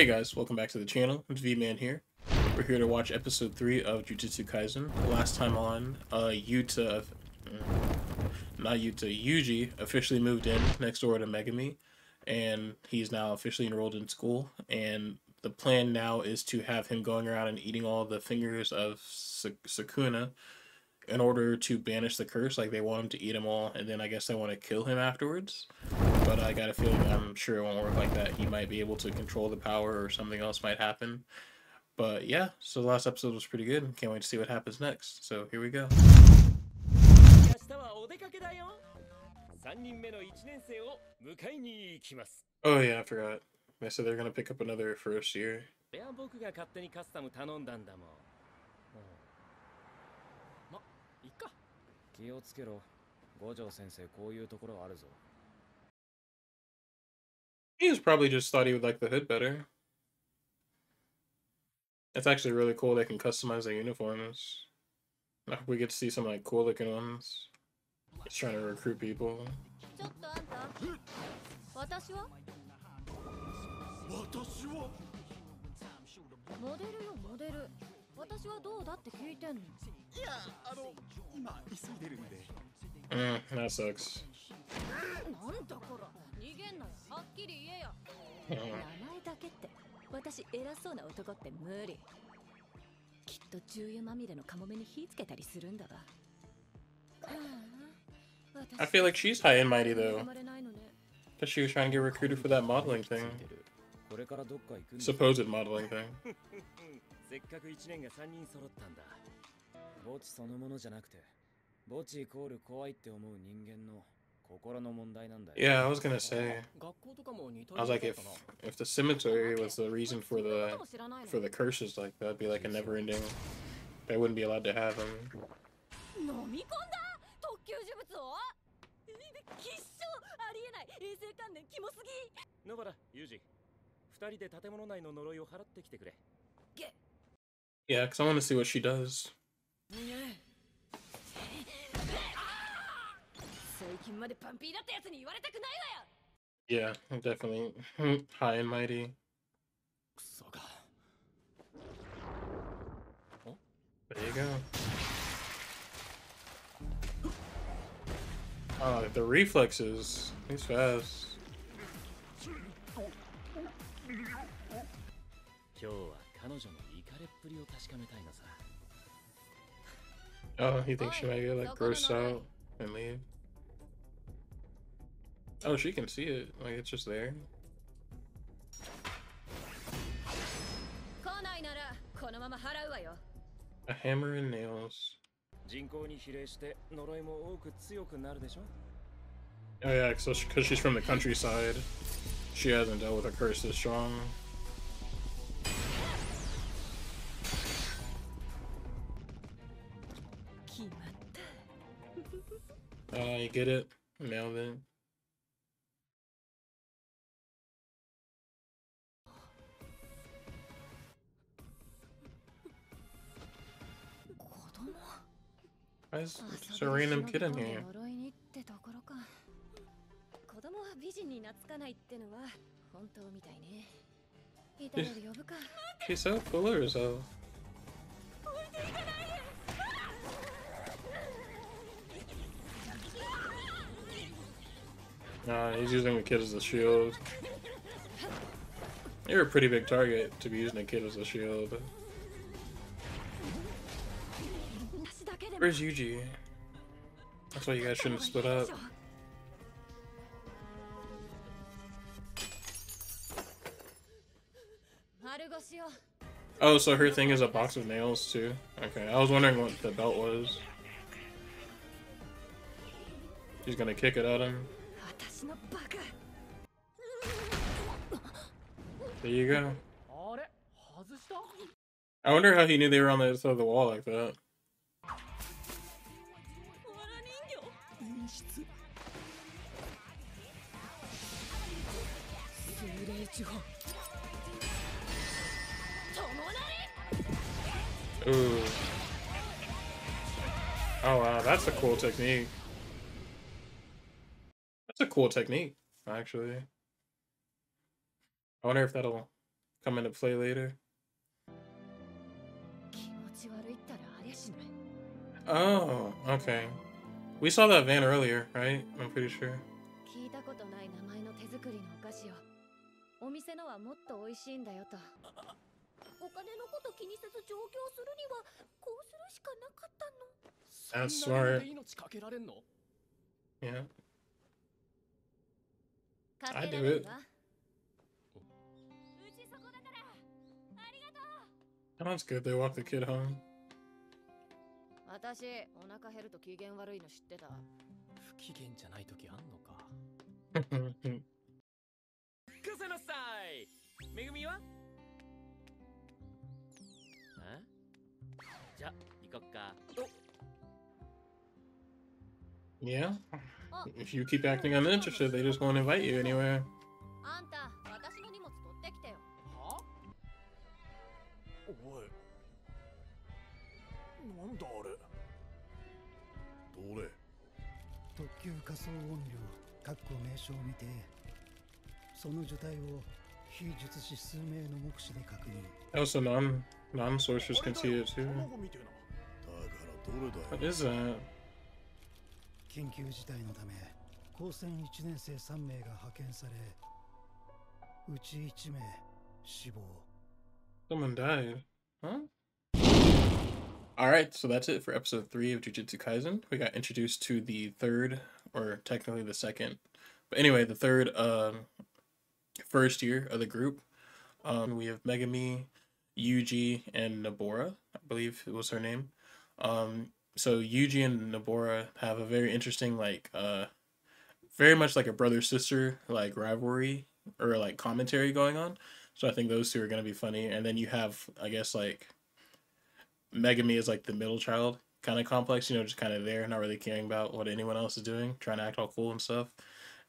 Hey guys, welcome back to the channel. It's V-Man here. We're here to watch episode 3 of Jujutsu Kaisen. Last time on, uh, Yuta, mm, not Yuta, Yuji officially moved in next door to Megumi, and he's now officially enrolled in school, and the plan now is to have him going around and eating all the fingers of Sukuna in order to banish the curse. Like, they want him to eat them all, and then I guess they want to kill him afterwards but I got a feeling I'm sure it won't work like that. He might be able to control the power or something else might happen. But yeah, so the last episode was pretty good. Can't wait to see what happens next. So here we go. Oh yeah, I forgot. They said they're gonna pick up another first year. 気をつけろ。五条先生、こういうところあるぞ。 He just probably just thought he would like the hood better. It's actually really cool they can customize their uniforms. We get to see some like cool looking ones. He's trying to recruit people. Mm, that sucks. なんだこら逃げんなよはっきり言えよ名前だけって私偉そうな男って無理きっと重油まみれのカモメに火つけたりするんだわ I feel like she's high and mighty though. Because she was trying to get recruited for that modeling thing. Supposed modeling thing. せっかく1年が3人揃ったんだ。墓地そのものじゃなくて、墓地イコール怖いって思う人間の yeah, I was gonna say. I was like, if if the cemetery was the reason for the for the curses, like that'd be like a never ending. They wouldn't be allowed to have them. Yeah, because I want to see what she does. Yeah, definitely high and mighty. Oh, there you go. Oh, the reflexes. He's fast. Oh, he thinks she might get like grossed out and leave. Oh, she can see it. Like, it's just there. A hammer and nails. Oh yeah, because so she's from the countryside. She hasn't dealt with a curse this strong. Uh, you get it? Nailed it. Why is oh, just a random kid in here? She's so full of herself. Nah, he's using the kid as a shield. You're a pretty big target to be using a kid as a shield. Where's Yuji? That's why you guys shouldn't split up. Oh, so her thing is a box of nails too? Okay, I was wondering what the belt was. She's gonna kick it at him. There you go. I wonder how he knew they were on the other side of the wall like that. Ooh. Oh wow, that's a cool technique. That's a cool technique, actually. I wonder if that'll come into play later. 気持ち悪いったらありゃしない Oh, okay. We saw that van earlier, right? I'm pretty sure. 聞いたことない名前の手作りのお菓子よお店のはもっと美味しいんだよとお金のこと気にせず上京するにはこうするしかなかったの That's そんな理由 smart. で命かけられんの Yeah. か I け do られ it. るわうちそこだからありがとう Sounds good. They walk the kid home. 私お腹減ると機嫌悪いの知ってた不機嫌じゃない時あんのかくせなさいめぐみはえじゃ行こっか yeah. あ If you keep acting uninterested, they just won't invite you anywhere. なんだあれ？どれ？特急仮想音量かっこ名称を見てその受体を非術師数名の目視で確認 Also, non non sorcerers can see it too. 卵みてえなだからどれだ What よ is that? 緊急事態のため高専1年生3名が派遣されうち1名死亡 Someone died. Huh? Alright, so that's it for episode 3 of Jujutsu Kaisen. We got introduced to the third, or technically the second, but anyway, the third um, first year of the group. Um, we have Megumi, Yuji, and Nabora, I believe it was her name. Um, so Yuji and Nabora have a very interesting, like, uh, very much like a brother sister, like rivalry or like commentary going on. So I think those two are gonna be funny. And then you have, I guess, like Megumi is like the middle child kind of complex, you know, just kind of there, not really caring about what anyone else is doing, trying to act all cool and stuff.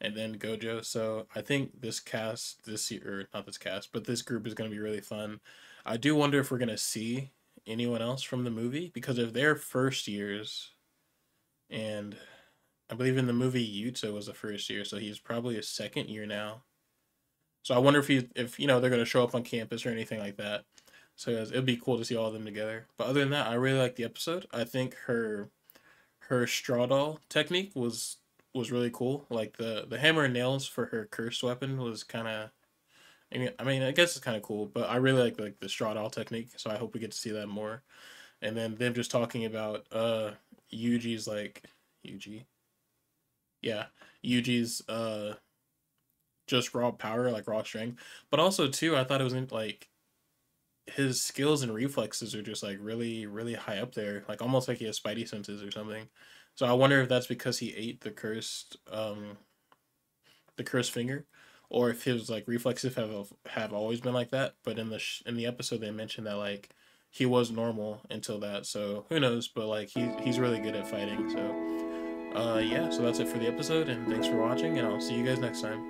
And then Gojo. So I think this cast this year, not this cast, but this group is gonna be really fun. I do wonder if we're gonna see anyone else from the movie because of they're first years, and I believe in the movie Yuta was the first year, so he's probably a second year now. So I wonder if he, if you know, they're gonna show up on campus or anything like that. So it'd be cool to see all of them together. But other than that, I really like the episode. I think her, her straw doll technique was was really cool. Like the the hammer and nails for her cursed weapon was kind of. I mean, I mean, I guess it's kind of cool, but I really like like the straw doll technique. So I hope we get to see that more. And then them just talking about uh Yuji's like Yuji. Yeah, Yuji's uh just raw power, like raw strength. But also too, I thought it was like his skills and reflexes are just like really, really high up there. Like almost like he has spidey senses or something. So I wonder if that's because he ate the cursed um the cursed finger. Or if his like reflexes have have always been like that, but in the sh- in the episode they mentioned that like he was normal until that, so who knows? But like he he's really good at fighting, so uh yeah so that's it for the episode and thanks for watching and i'll see you guys next time